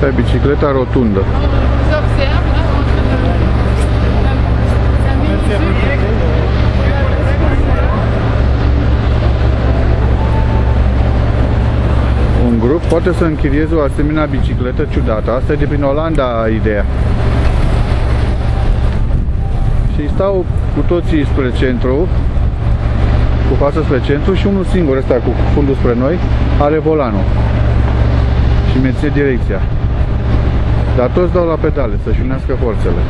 Pe bicicleta rotundă. Un grup poate să închirieze o asemenea bicicletă ciudată. Asta e de prin Olanda ideea. Și stau cu toții spre centru, cu față spre centru și unul singur ăsta cu fundul spre noi are volanul și menține direcția. Dar toți dau la pedale să-și unească forțele.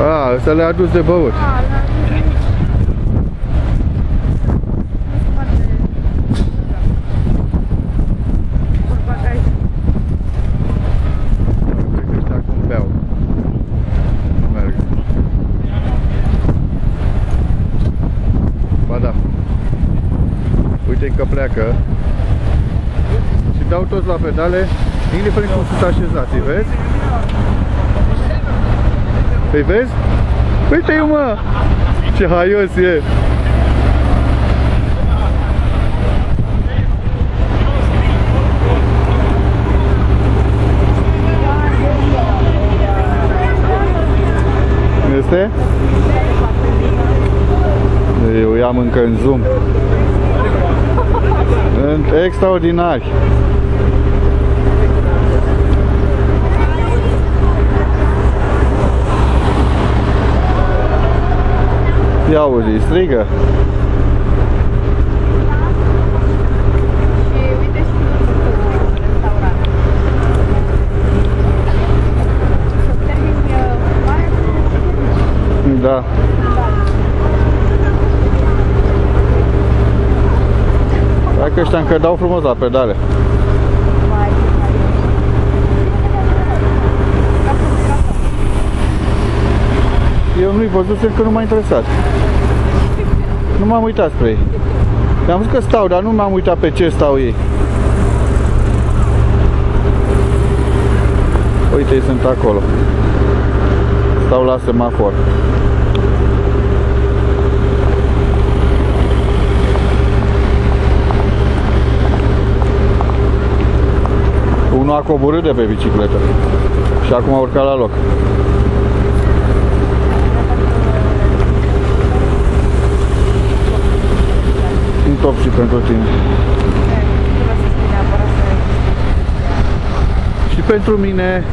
A, ăsta le-a adus de băut. Cred că ăștia acum beau. Nu merg. Ba da. Uite că pleacă. Și dau toți la pedale, indiferent cum sunt așezați, îi vezi? Îi vezi? Uite-i mă! Ce haios e! Este? Eu i-am încă în zoom. Sunt extraordinari. Ia uzi, strigă. Da. Dacă ăștia încă dau frumos la pedale. Eu nu-i văzut că nu m-a interesat. Nu m-am uitat spre ei. Mi-am zis că stau, dar nu m-am uitat pe ce stau ei. Uite, ei sunt acolo. Stau la semafor. Unul a coborât de pe bicicletă și acum a urcat la loc. Un top și pentru tine. Și pentru mine